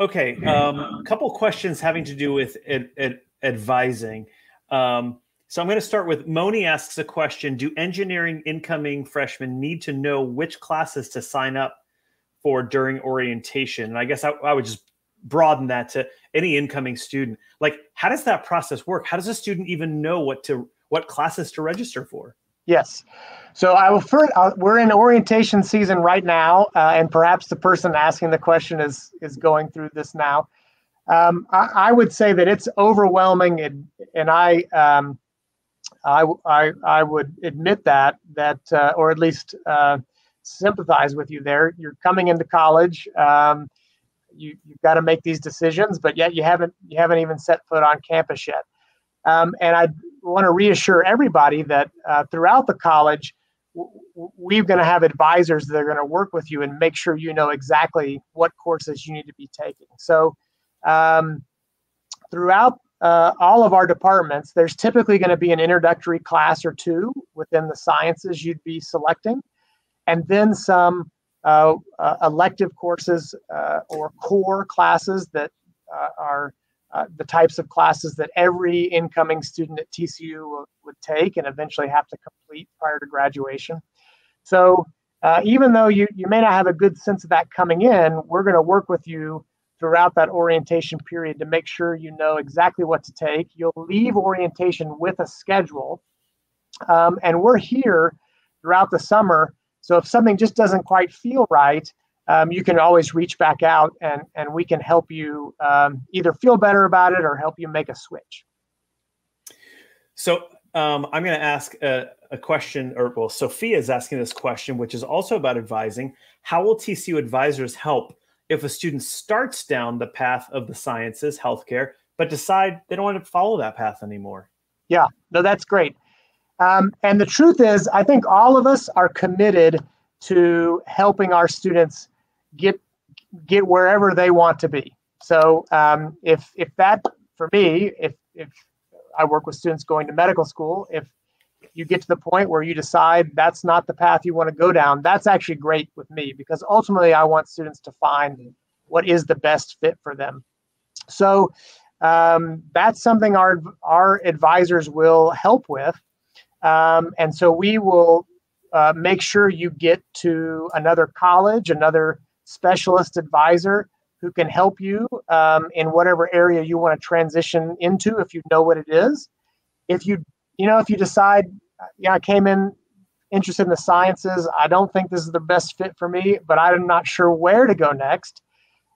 [SPEAKER 1] Okay, um, a couple questions having to do with ad, ad, advising. Um, so I'm going to start with Moni asks a question: Do engineering incoming freshmen need to know which classes to sign up for during orientation? And I guess I, I would just broaden that to any incoming student. Like, how does that process work? How does a student even know what to what classes to register for?
[SPEAKER 2] Yes. So I will first. Uh, we're in orientation season right now, uh, and perhaps the person asking the question is is going through this now. Um, I, I, would say that it's overwhelming, and, and I, um, I, I, I would admit that that, uh, or at least uh, sympathize with you there. You're coming into college. Um, you you've got to make these decisions, but yet you haven't you haven't even set foot on campus yet. Um, and I want to reassure everybody that uh, throughout the college, we're going to have advisors that are going to work with you and make sure you know exactly what courses you need to be taking. So, um, throughout uh, all of our departments, there's typically going to be an introductory class or two within the sciences you'd be selecting, and then some uh, uh, elective courses uh, or core classes that uh, are uh, the types of classes that every incoming student at TCU would take and eventually have to complete prior to graduation. So uh, even though you, you may not have a good sense of that coming in, we're going to work with you throughout that orientation period to make sure you know exactly what to take. You'll leave orientation with a schedule. Um, and we're here throughout the summer. So if something just doesn't quite feel right, um, you can always reach back out and, and we can help you um, either feel better about it or help you make a switch.
[SPEAKER 1] So um, I'm going to ask a, a, question, or well, Sophia is asking this question, which is also about advising. How will TCU advisors help if a student starts down the path of the sciences, healthcare, but decide they don't want to follow that path anymore?
[SPEAKER 2] Yeah, no, that's great. Um, and the truth is, I think all of us are committed to helping our students get get wherever they want to be. So um, if if that for me, if if I work with students going to medical school, if you get to the point where you decide that's not the path you want to go down, that's actually great with me because ultimately I want students to find what is the best fit for them. So um, that's something our our advisors will help with, um, and so we will uh, make sure you get to another college, another specialist advisor who can help you um, in whatever area you want to transition into if you know what it is. If you, you know, if you decide, yeah, I came in interested in the sciences, I don't think this is the best fit for me, but I'm not sure where to go next,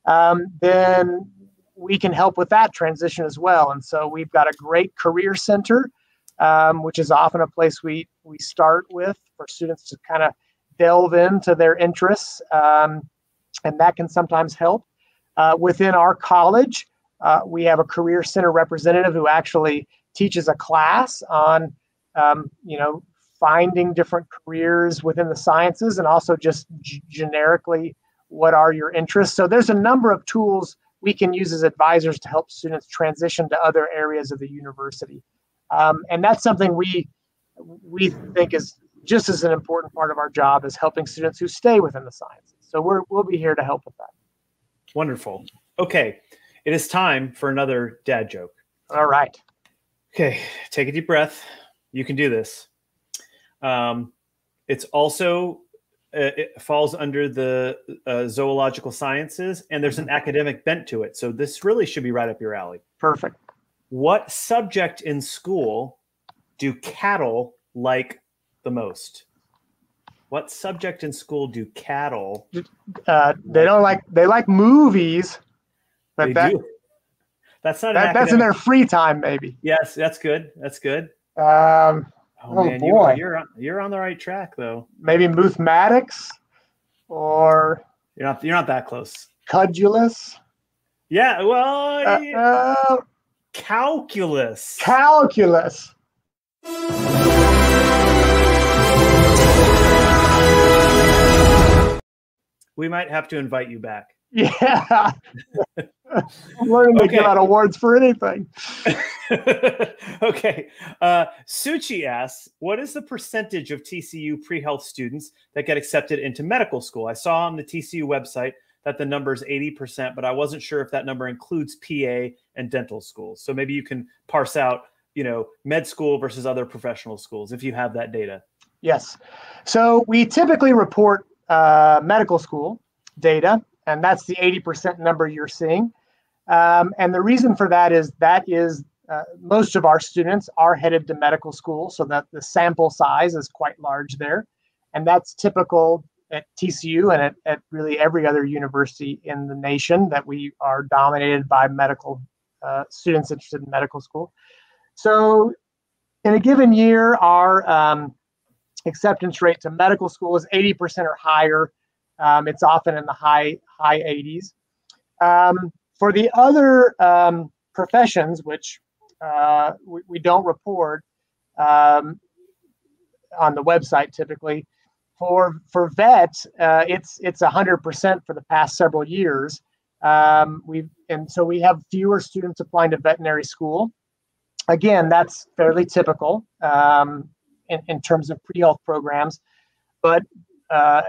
[SPEAKER 2] um, then we can help with that transition as well. And so we've got a great career center, um, which is often a place we we start with for students to kind of delve into their interests. Um, and that can sometimes help. Uh, within our college, uh, we have a career center representative who actually teaches a class on, um, you know, finding different careers within the sciences and also just g- generically what are your interests. So there's a number of tools we can use as advisors to help students transition to other areas of the university. Um, and that's something we we think is just as an important part of our job as helping students who stay within the sciences. So we're, we'll be here to help with that.
[SPEAKER 1] Wonderful. Okay. It is time for another dad joke.
[SPEAKER 2] All right.
[SPEAKER 1] Okay. Take a deep breath. You can do this. Um, it's also uh, it falls under the uh, zoological sciences and there's an mm-hmm. academic bent to it so this really should be right up your alley
[SPEAKER 2] perfect
[SPEAKER 1] what subject in school do cattle like the most? What subject in school do cattle?
[SPEAKER 2] Uh, they don't like. They like movies, but they that, do.
[SPEAKER 1] That's not.
[SPEAKER 2] That, that's in their free time, maybe.
[SPEAKER 1] Yes, that's good. That's good.
[SPEAKER 2] Um, oh, oh man, boy,
[SPEAKER 1] you, you're on, you're on the right track though.
[SPEAKER 2] Maybe mathematics, or
[SPEAKER 1] you're not. You're not that close.
[SPEAKER 2] Cudulus.
[SPEAKER 1] Yeah. Well.
[SPEAKER 2] Uh, uh,
[SPEAKER 1] calculus.
[SPEAKER 2] Calculus.
[SPEAKER 1] We might have to invite you back.
[SPEAKER 2] Yeah. I'm learning to okay. give out awards for anything.
[SPEAKER 1] okay. Uh, Suchi asks, what is the percentage of TCU pre-health students that get accepted into medical school? I saw on the TCU website that the number is 80%, but I wasn't sure if that number includes PA and dental schools. So maybe you can parse out, you know, med school versus other professional schools if you have that data.
[SPEAKER 2] Yes. So we typically report uh, medical school data, and that's the 80% number you're seeing. Um, and the reason for that is that is uh, most of our students are headed to medical school, so that the sample size is quite large there. And that's typical at TCU and at, at really every other university in the nation that we are dominated by medical uh, students interested in medical school. So, in a given year, our um, acceptance rate to medical school is 80% or higher. Um, it's often in the high high 80s. Um, for the other um, professions, which uh, we, we, don't report um, on the website typically, for for vet, uh, it's it's 100% for the past several years. Um, we and so we have fewer students applying to veterinary school. Again, that's fairly typical um, in, in terms of pre-health programs, but uh,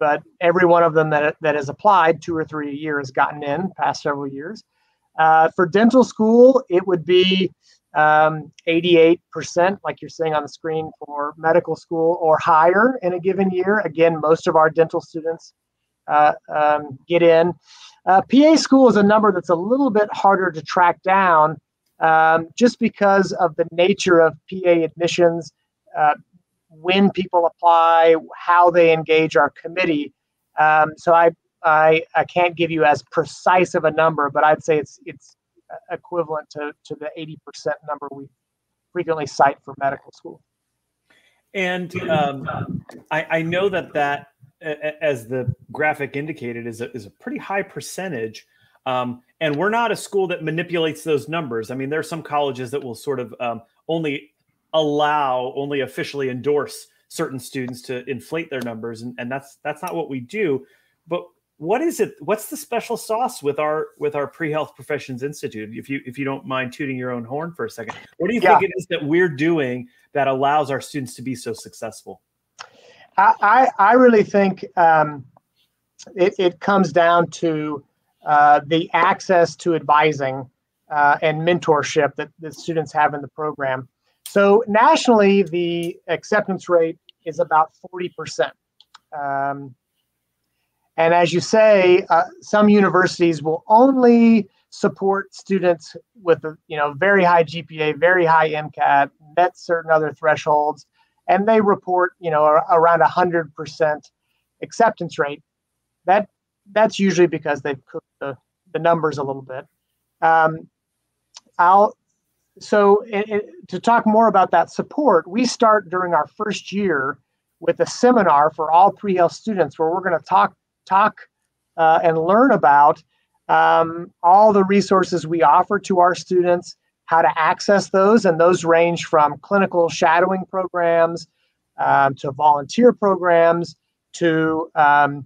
[SPEAKER 2] but every one of them that that has applied two or three a year has gotten in past several years. Uh, for dental school, it would be um, 88%, like you're seeing on the screen, for medical school or higher in a given year. Again, most of our dental students uh, um, get in. Uh, PA school is a number that's a little bit harder to track down um, just because of the nature of PA admissions, uh, when people apply, how they engage our committee. Um, so I, I, I can't give you as precise of a number, but I'd say it's it's equivalent to, to the 80% number we frequently cite for medical school.
[SPEAKER 1] And um, I, I know that that as the graphic indicated, is a, is a pretty high percentage. Um, and we're not a school that manipulates those numbers. I mean, there are some colleges that will sort of um, only allow, only officially endorse certain students to inflate their numbers, and, and that's that's not what we do. But what is it? What's the special sauce with our with our pre health professions institute? If you if you don't mind tooting your own horn for a second, what do you yeah. think it is that we're doing that allows our students to be so successful?
[SPEAKER 2] I, I really think um, it, it comes down to uh, the access to advising uh, and mentorship that the students have in the program. So nationally, the acceptance rate is about 40%. Um, and as you say, uh, some universities will only support students with a you know very high GPA, very high MCAT, met certain other thresholds, and they report you know around a hundred percent acceptance rate. That that's usually because they've cooked the, the numbers a little bit. Um, I'll so it, it, to talk more about that support, we start during our first year with a seminar for all pre-health students where we're going to talk talk uh, and learn about um, all the resources we offer to our students how to access those, and those range from clinical shadowing programs um, to volunteer programs to um,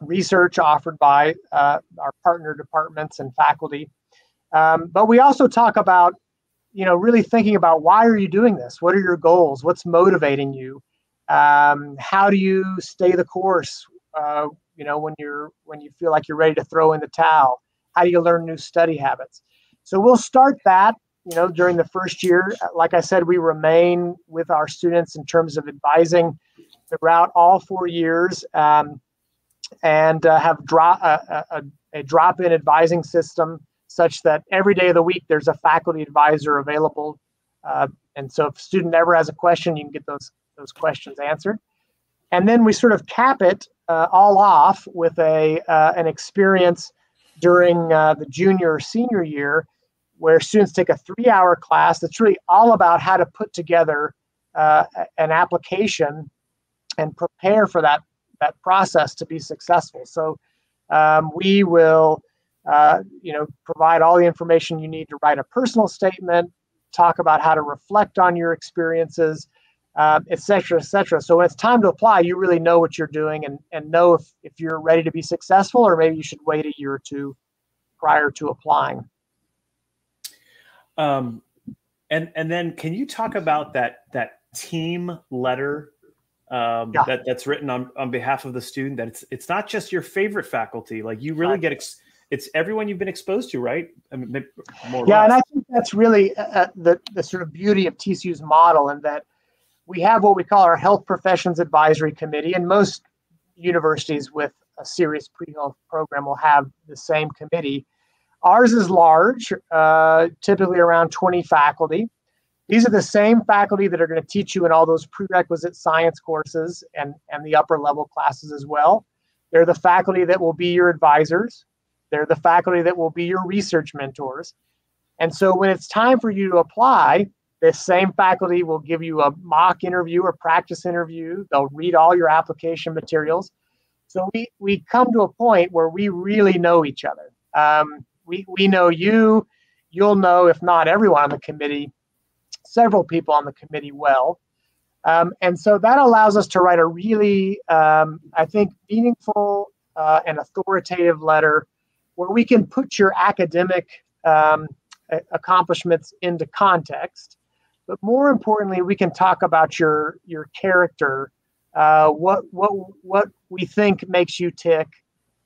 [SPEAKER 2] research offered by uh, our partner departments and faculty. Um, but we also talk about, you know, really thinking about why are you doing this? What are your goals? What's motivating you? Um, how do you stay the course? Uh, you know, when you're when you feel like you're ready to throw in the towel. How do you learn new study habits? So we'll start that you know, during the first year, like I said, we remain with our students in terms of advising throughout all four years um, and uh, have drop, a, a, a drop in advising system such that every day of the week there's a faculty advisor available. Uh, and so if a student ever has a question, you can get those, those questions answered. And then we sort of cap it uh, all off with a, uh, an experience during uh, the junior or senior year where students take a three hour class that's really all about how to put together uh, an application and prepare for that, that process to be successful. So um, we will, uh, you know, provide all the information you need to write a personal statement, talk about how to reflect on your experiences, uh, et cetera, et cetera. So when it's time to apply, you really know what you're doing and, and know if, if you're ready to be successful or maybe you should wait a year or two prior to applying.
[SPEAKER 1] Um, and and then can you talk about that that team letter um, yeah. that that's written on on behalf of the student? That it's it's not just your favorite faculty. Like you really get ex- it's everyone you've been exposed to, right? I mean,
[SPEAKER 2] yeah, and I think that's really uh, uh, the the sort of beauty of TCU's model, and that we have what we call our Health Professions Advisory Committee, and most universities with a serious pre-health program will have the same committee Ours is large, uh, typically around 20 faculty. These are the same faculty that are going to teach you in all those prerequisite science courses and, and the upper level classes as well. They're the faculty that will be your advisors. They're the faculty that will be your research mentors. And so when it's time for you to apply, this same faculty will give you a mock interview or practice interview. They'll read all your application materials. So we, we come to a point where we really know each other. Um, we, we know you, you'll know, if not everyone on the committee, several people on the committee well. Um, and so that allows us to write a really, um, I think, meaningful uh, and authoritative letter where we can put your academic um, accomplishments into context. But more importantly, we can talk about your your character, uh, what what what we think makes you tick,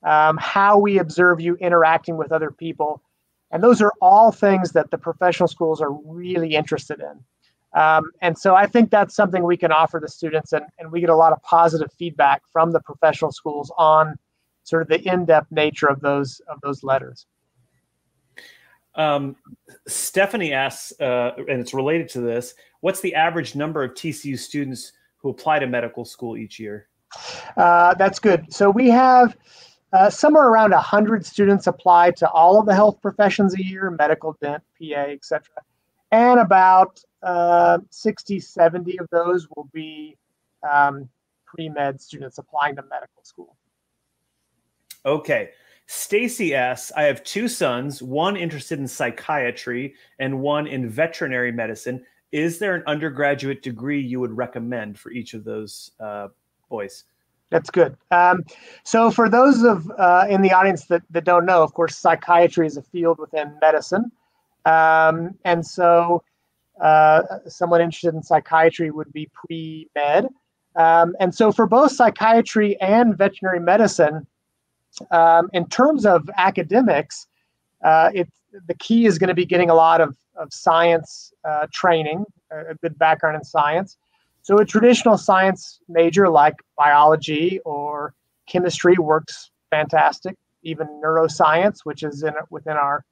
[SPEAKER 2] um, how we observe you interacting with other people, and those are all things that the professional schools are really interested in. Um, and so I think that's something we can offer the students, and, and we get a lot of positive feedback from the professional schools on sort of the in-depth nature of those of those letters.
[SPEAKER 1] Um, Stephanie asks, uh, and it's related to this: What's the average number of TCU students who apply to medical school each year?
[SPEAKER 2] Uh, that's good. So we have uh, somewhere around 100 students apply to all of the health professions a year medical, dent, PA, etc. And about uh, 60, 70 of those will be um, pre med students applying to medical school.
[SPEAKER 1] Okay. Stacy asks, I have two sons, one interested in psychiatry and one in veterinary medicine. Is there an undergraduate degree you would recommend for each of those uh, boys?
[SPEAKER 2] That's good. Um, so, for those of uh, in the audience that, that don't know, of course, psychiatry is a field within medicine, um, and so uh, someone interested in psychiatry would be pre med. Um, and so, for both psychiatry and veterinary medicine, um, in terms of academics, uh, it, the key is going to be getting a lot of, of science uh, training, a good background in science. So a traditional science major like biology or chemistry works fantastic. Even neuroscience, which is in within our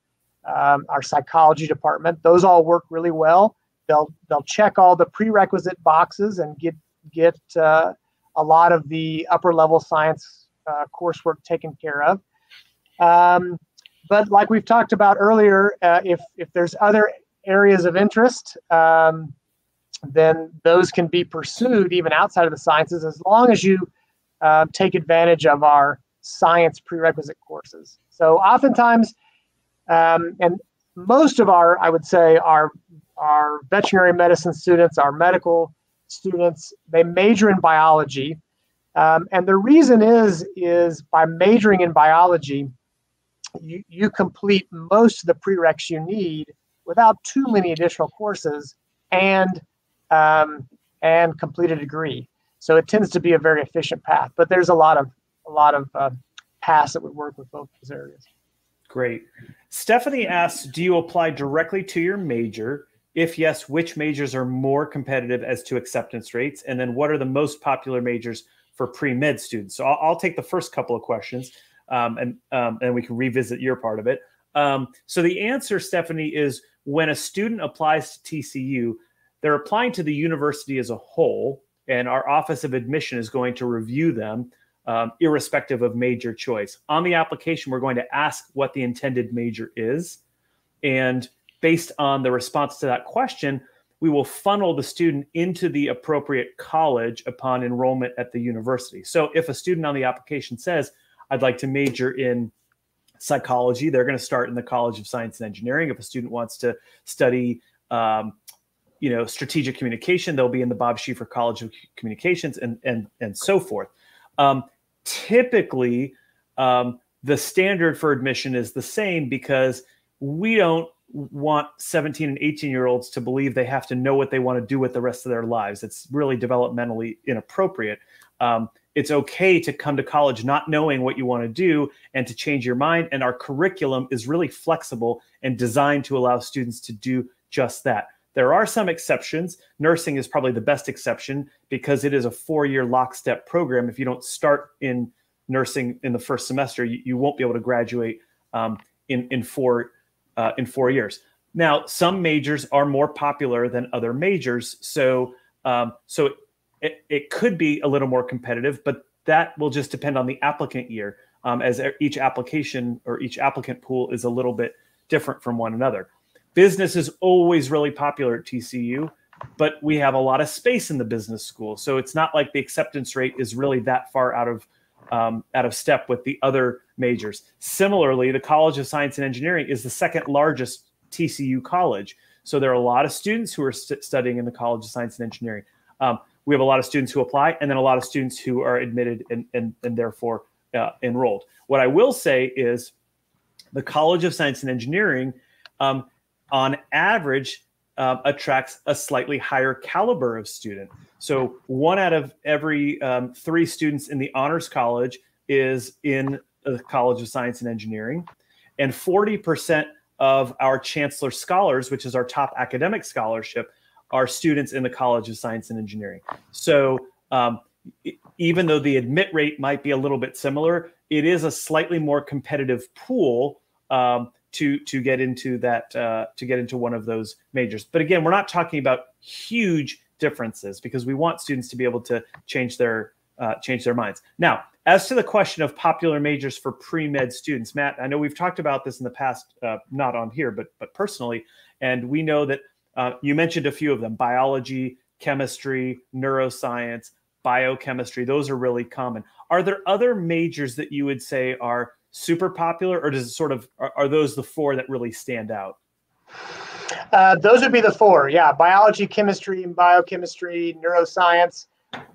[SPEAKER 2] um, our psychology department, those all work really well. They'll they'll check all the prerequisite boxes and get get uh, a lot of the upper level science uh, coursework taken care of. Um, but like we've talked about earlier, uh, if if there's other areas of interest, um, then those can be pursued even outside of the sciences as long as you uh, take advantage of our science prerequisite courses. So oftentimes, um, and most of our, I would say, our our veterinary medicine students, our medical students, they major in biology, um, and the reason is is by majoring in biology, you, you complete most of the prereqs you need without too many additional courses, and um, and complete a degree. So it tends to be a very efficient path. But there's a lot of a lot of uh, paths that would work with both those areas.
[SPEAKER 1] Great. Stephanie asks, do you apply directly to your major? If yes, which majors are more competitive as to acceptance rates? And then what are the most popular majors for pre-med students? So I'll, I'll take the first couple of questions um, and, um, and we can revisit your part of it. Um, so the answer, Stephanie, is when a student applies to TCU, they're applying to the university as a whole, and our Office of Admission is going to review them um, irrespective of major choice. On the application, we're going to ask what the intended major is. And based on the response to that question, we will funnel the student into the appropriate college upon enrollment at the university. So if a student on the application says, I'd like to major in psychology, they're going to start in the College of Science and Engineering. If a student wants to study um, you know, strategic communication. They'll be in the Bob Schieffer College of Communications and and and so forth. Um, typically, um, the standard for admission is the same because we don't want 17 and 18 year olds to believe they have to know what they want to do with the rest of their lives. It's really developmentally inappropriate. Um, it's okay to come to college not knowing what you want to do and to change your mind. And our curriculum is really flexible and designed to allow students to do just that. There are some exceptions. Nursing is probably the best exception because it is a four year lockstep program. If you don't start in nursing in the first semester, you, you won't be able to graduate um, in in four uh, in four years. Now, some majors are more popular than other majors, so um, so it, it could be a little more competitive, but that will just depend on the applicant year, um, as each application or each applicant pool is a little bit different from one another. Business is always really popular at TCU, but we have a lot of space in the business school, so it's not like the acceptance rate is really that far out of um, out of step with the other majors. Similarly, the College of Science and Engineering is the second largest TCU college. So there are a lot of students who are st- studying in the College of Science and Engineering. Um, we have a lot of students who apply, and then a lot of students who are admitted and, and, and therefore uh, enrolled. What I will say is the College of Science and Engineering, um, on average, uh, attracts a slightly higher caliber of student. So one out of every um, three students in the Honors College is in the College of Science and Engineering, and 40% of our Chancellor Scholars, which is our top academic scholarship, are students in the College of Science and Engineering. So um, even though the admit rate might be a little bit similar, it is a slightly more competitive pool um, to to get into that uh, to get into one of those majors. But again, we're not talking about huge differences because we want students to be able to change their uh, change their minds. Now, as to the question of popular majors for pre-med students, Matt, I know we've talked about this in the past, uh, not on here, but but personally, and we know that uh, you mentioned a few of them: biology, chemistry, neuroscience, biochemistry. Those are really common. Are there other majors that you would say are super popular, or does it sort of are, are those the four that really stand out?
[SPEAKER 2] Uh, those would be the four. Yeah, biology, chemistry, and biochemistry, neuroscience,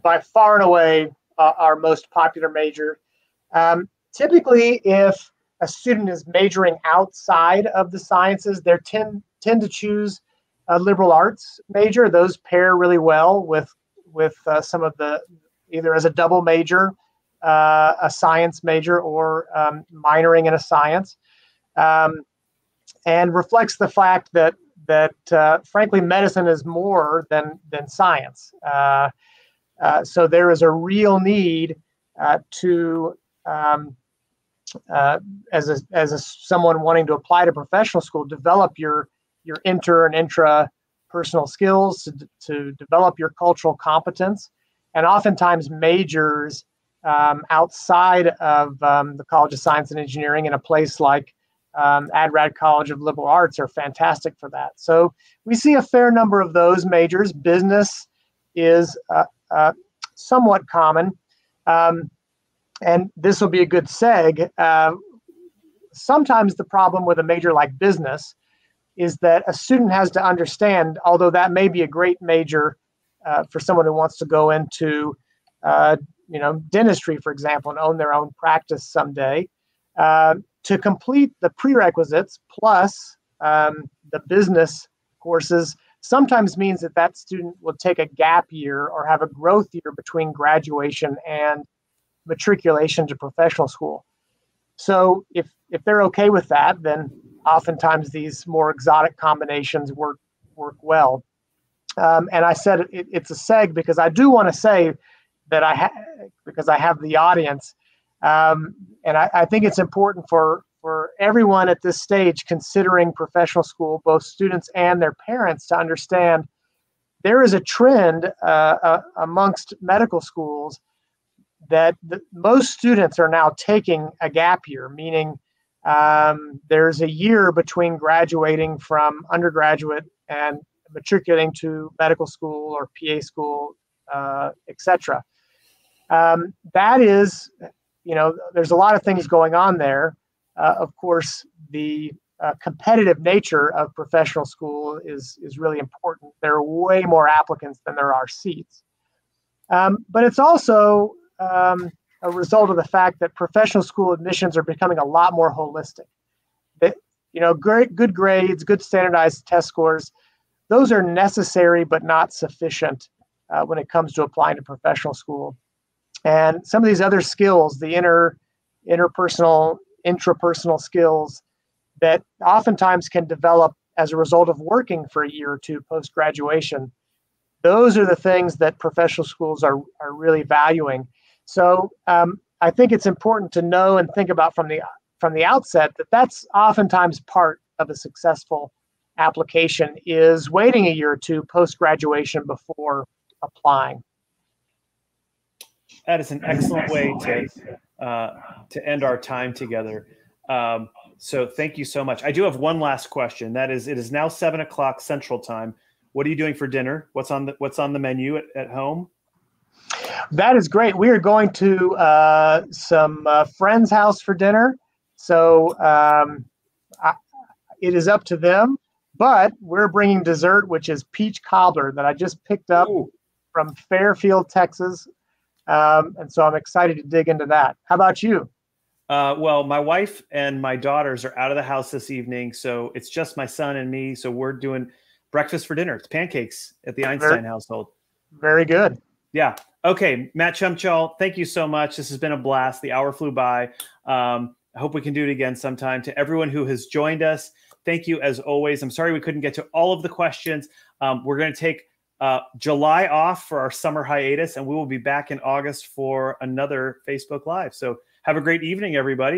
[SPEAKER 2] by far and away uh, our most popular major. Um, typically, if a student is majoring outside of the sciences, they tend tend to choose a liberal arts major. Those pair really well with with uh, some of the either as a double major uh, a science major or um, minoring in a science, um, and reflects the fact that that uh, frankly medicine is more than than science. Uh, uh so there is a real need uh, to um, uh, as a, as a, someone wanting to apply to professional school, develop your your inter and intra personal skills to, to develop your cultural competence, and oftentimes majors um, outside of um, the College of Science and Engineering in a place like um, AddRan College of Liberal Arts are fantastic for that. So we see a fair number of those majors. Business is uh, uh, somewhat common. Um, and this will be a good seg. Uh, sometimes the problem with a major like business is that a student has to understand, although that may be a great major uh, for someone who wants to go into uh, you know, dentistry, for example, and own their own practice someday, uh, to complete the prerequisites plus um, the business courses sometimes means that that student will take a gap year or have a growth year between graduation and matriculation to professional school. So if if they're okay with that, then oftentimes these more exotic combinations work work well. Um, and I said it, it's a seg because I do want to say that I have because I have the audience. Um, and I, I, think it's important for for everyone at this stage considering professional school, both students and their parents, to understand there is a trend uh, uh, amongst medical schools that the, most students are now taking a gap year, meaning um, there's a year between graduating from undergraduate and matriculating to medical school or PA school, uh, etc. Um, that is, you know, there's a lot of things going on there. Uh, of course, the uh, competitive nature of professional school is is really important. There are way more applicants than there are seats, um, but it's also um, a result of the fact that professional school admissions are becoming a lot more holistic. You know, great good grades, good standardized test scores, those are necessary but not sufficient uh, when it comes to applying to professional school. And some of these other skills, the inner, interpersonal, intrapersonal skills that oftentimes can develop as a result of working for a year or two post graduation, those are the things that professional schools are, are really valuing. So um, I think it's important to know and think about from the from the outset that that's oftentimes part of a successful application is waiting a year or two post graduation before applying.
[SPEAKER 1] That is an excellent way to uh, to end our time together. Um, so thank you so much. I do have one last question. That is, it is now seven o'clock Central Time. What are you doing for dinner? What's on the What's on the menu at, at home?
[SPEAKER 2] That is great. We are going to uh, some uh, friend's house for dinner. So um, I, it is up to them. But we're bringing dessert, which is peach cobbler that I just picked up Ooh. from Fairfield, Texas. Um, and so I'm excited to dig into that. How about you?
[SPEAKER 1] Uh, well, my wife and my daughters are out of the house this evening, so it's just my son and me. So we're doing breakfast for dinner. It's pancakes at the Einstein very, household.
[SPEAKER 2] Very good.
[SPEAKER 1] Yeah. Okay, Matt Chumchal, thank you so much. This has been a blast. The hour flew by. Um, I hope we can do it again sometime. To everyone who has joined us, thank you as always. I'm sorry we couldn't get to all of the questions. Um, we're going to take uh, July off for our summer hiatus, and we will be back in August for another Facebook Live. So have a great evening, everybody.